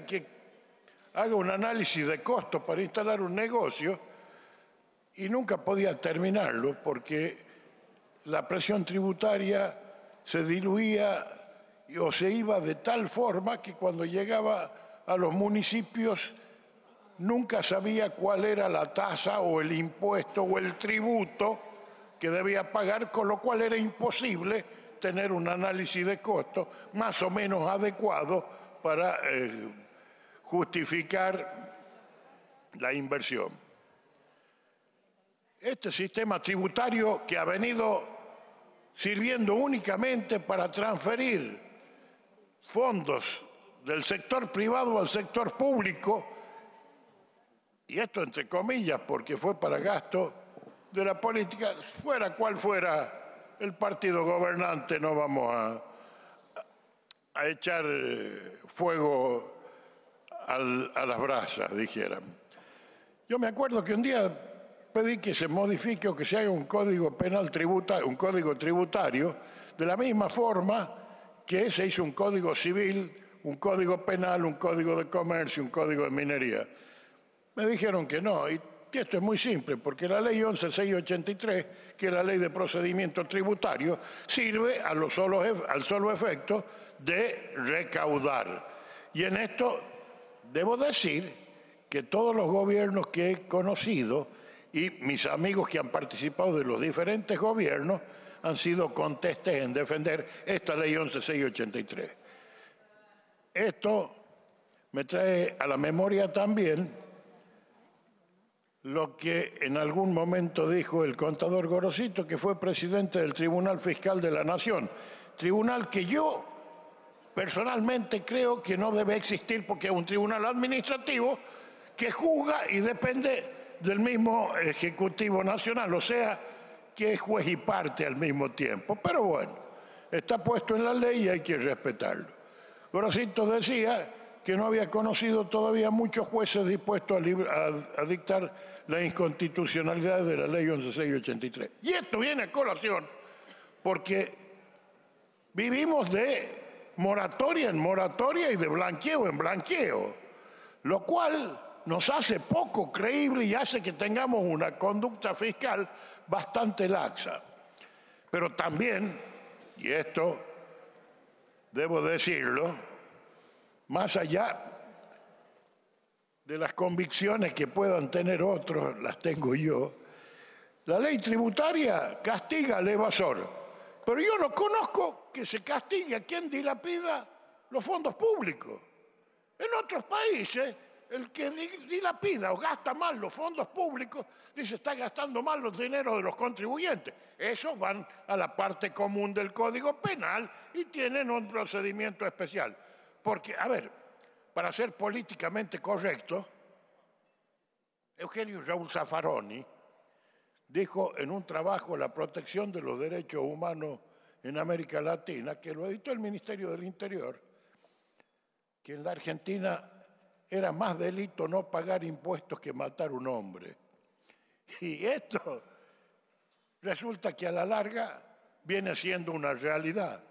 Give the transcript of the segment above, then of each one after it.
que haga un análisis de costo para instalar un negocio y nunca podía terminarlo porque la presión tributaria se diluía o se iba de tal forma que cuando llegaba a los municipios nunca sabía cuál era la tasa o el impuesto o el tributo que debía pagar, con lo cual era imposible tener un análisis de costo más o menos adecuado para eh, justificar la inversión. Este sistema tributario que ha venido sirviendo únicamente para transferir fondos del sector privado al sector público, y esto entre comillas porque fue para gasto de la política, fuera cual fuera el partido gobernante, no vamos a, a echar eh, fuego a las brasas, dijeran. Yo me acuerdo que un día pedí que se modifique o que se haga un código penal tributario, un código tributario, de la misma forma que se hizo un código civil, un código penal, un código de comercio, un código de minería. Me dijeron que no, y esto es muy simple, porque la ley 11683, que es la ley de procedimiento tributario, sirve al solo efecto de recaudar. Y en esto debo decir que todos los gobiernos que he conocido y mis amigos que han participado de los diferentes gobiernos han sido contestes en defender esta ley 11683. Esto me trae a la memoria también lo que en algún momento dijo el contador Gorosito, que fue presidente del Tribunal Fiscal de la Nación, tribunal que yo personalmente creo que no debe existir porque es un tribunal administrativo que juzga y depende del mismo Ejecutivo Nacional, o sea, que es juez y parte al mismo tiempo. Pero bueno, está puesto en la ley y hay que respetarlo. Gorosito decía que no había conocido todavía muchos jueces dispuestos a, dictar la inconstitucionalidad de la ley 11683. Y esto viene a colación porque vivimos de moratoria en moratoria y de blanqueo en blanqueo, lo cual nos hace poco creíble y hace que tengamos una conducta fiscal bastante laxa. Pero también, y esto debo decirlo, más allá de las convicciones que puedan tener otros, las tengo yo, la ley tributaria castiga al evasor, pero yo no conozco que se castigue a quien dilapida los fondos públicos. En otros países, el que dilapida o gasta mal los fondos públicos, dice está gastando mal los dineros de los contribuyentes. Esos van a la parte común del Código Penal y tienen un procedimiento especial. Porque, a ver, para ser políticamente correcto, Eugenio Raúl Zaffaroni dijo en un trabajo La protección de los derechos humanos en América Latina, que lo editó el Ministerio del Interior, que en la Argentina era más delito no pagar impuestos que matar un hombre. Y esto resulta que a la larga viene siendo una realidad,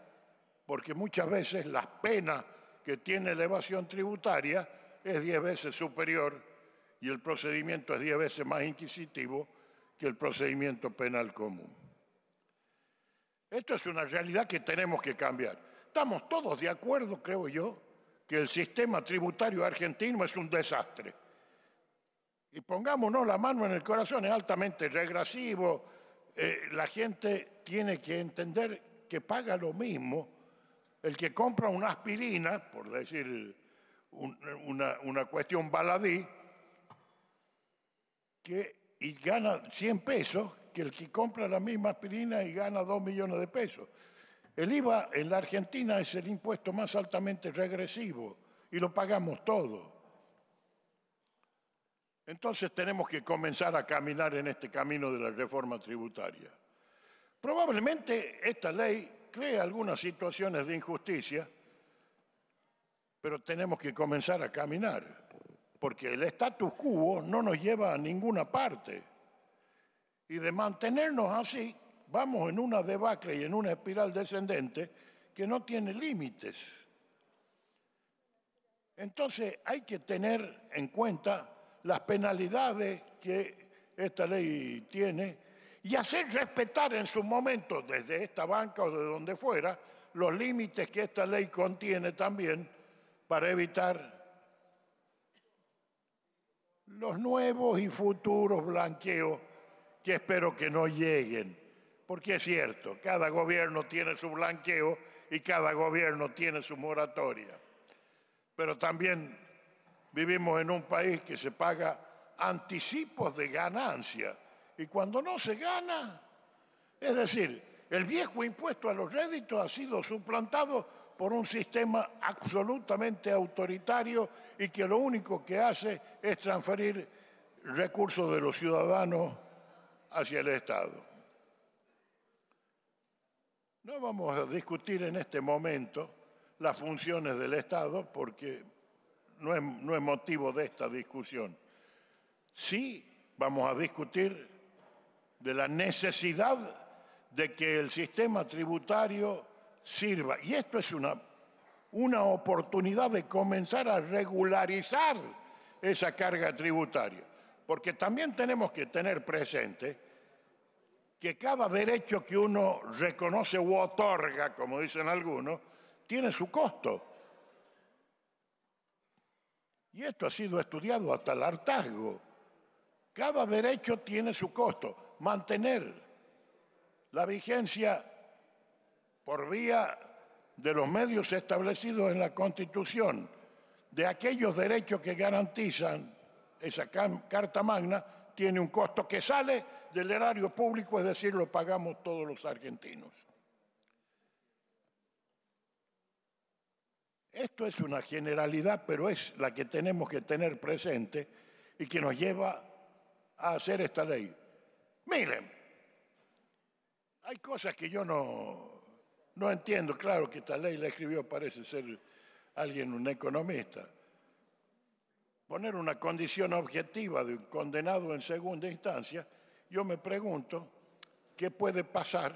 porque muchas veces las penas que tiene la evasión tributaria es diez veces superior y el procedimiento es diez veces más inquisitivo que el procedimiento penal común. Esto es una realidad que tenemos que cambiar. Estamos todos de acuerdo, creo yo, que el sistema tributario argentino es un desastre. Y pongámonos la mano en el corazón, es altamente regresivo. Eh, la gente tiene que entender que paga lo mismo el que compra una aspirina, por decir una, cuestión baladí, que, y gana 100 pesos, que el que compra la misma aspirina y gana 2 millones de pesos. El IVA en la Argentina es el impuesto más altamente regresivo y lo pagamos todo. Entonces tenemos que comenzar a caminar en este camino de la reforma tributaria. Probablemente esta ley crea algunas situaciones de injusticia, pero tenemos que comenzar a caminar, porque el status quo no nos lleva a ninguna parte. Y de mantenernos así, vamos en una debacle y en una espiral descendente que no tiene límites. Entonces hay que tener en cuenta las penalidades que esta ley tiene y hacer respetar en su momento, desde esta banca o de donde fuera, los límites que esta ley contiene también para evitar los nuevos y futuros blanqueos que espero que no lleguen. Porque es cierto, cada gobierno tiene su blanqueo y cada gobierno tiene su moratoria. Pero también vivimos en un país que se paga anticipos de ganancia. Y cuando no se gana, es decir, el viejo impuesto a los réditos ha sido suplantado por un sistema absolutamente autoritario y que lo único que hace es transferir recursos de los ciudadanos hacia el Estado. No vamos a discutir en este momento las funciones del Estado porque no es, no es motivo de esta discusión. Sí vamos a discutir de la necesidad de que el sistema tributario sirva. Y esto es una, una oportunidad de comenzar a regularizar esa carga tributaria. Porque también tenemos que tener presente que cada derecho que uno reconoce u otorga, como dicen algunos, tiene su costo. Y esto ha sido estudiado hasta el hartazgo. Cada derecho tiene su costo. Mantener la vigencia por vía de los medios establecidos en la Constitución de aquellos derechos que garantizan esa Carta Magna tiene un costo que sale del erario público, es decir, lo pagamos todos los argentinos. Esto es una generalidad, pero es la que tenemos que tener presente y que nos lleva a hacer esta ley. Miren, hay cosas que yo no, no entiendo. Claro que esta ley la escribió, parece ser alguien, un economista. Poner una condición objetiva de un condenado en segunda instancia, yo me pregunto qué puede pasar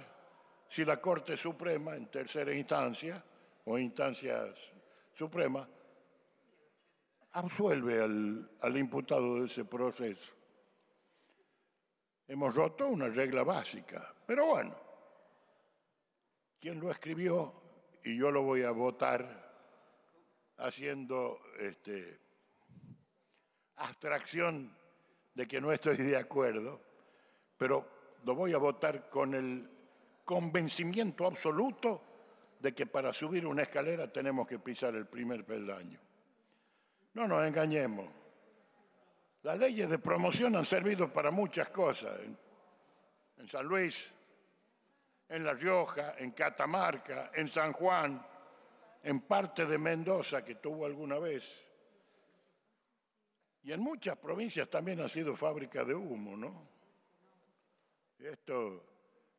si la Corte Suprema en tercera instancia o instancias suprema absuelve al, al imputado de ese proceso. Hemos roto una regla básica, pero bueno, ¿quién lo escribió? Y yo lo voy a votar haciendo este, abstracción de que no estoy de acuerdo, pero lo voy a votar con el convencimiento absoluto de que para subir una escalera tenemos que pisar el primer peldaño. No nos engañemos. Las leyes de promoción han servido para muchas cosas. En, San Luis, en La Rioja, en Catamarca, en San Juan, en parte de Mendoza, que tuvo alguna vez. Y en muchas provincias también ha sido fábrica de humo, ¿no? Esto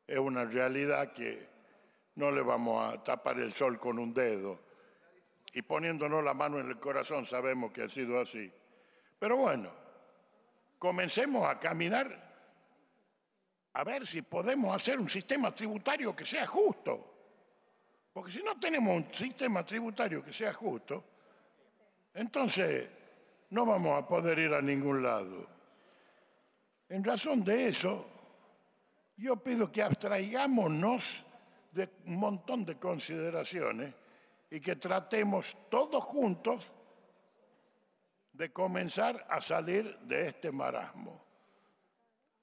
es una realidad que no le vamos a tapar el sol con un dedo. Y poniéndonos la mano en el corazón sabemos que ha sido así. Pero bueno, comencemos a caminar a ver si podemos hacer un sistema tributario que sea justo. Porque si no tenemos un sistema tributario que sea justo, entonces no vamos a poder ir a ningún lado. En razón de eso, yo pido que abstraigámonos de un montón de consideraciones y que tratemos todos juntos de comenzar a salir de este marasmo.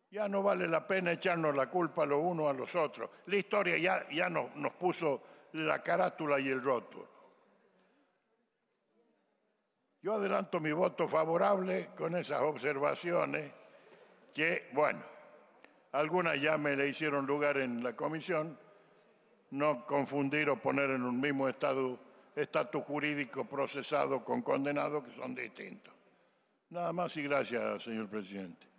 Ya no vale la pena echarnos la culpa los unos a los otros. La historia ya, ya nos puso la carátula y el rótulo. Yo adelanto mi voto favorable con esas observaciones que, bueno, algunas ya me le hicieron lugar en la comisión, no confundir o poner en un mismo estado, estatus jurídico procesado con condenado, que son distintos. Nada más y gracias, señor presidente.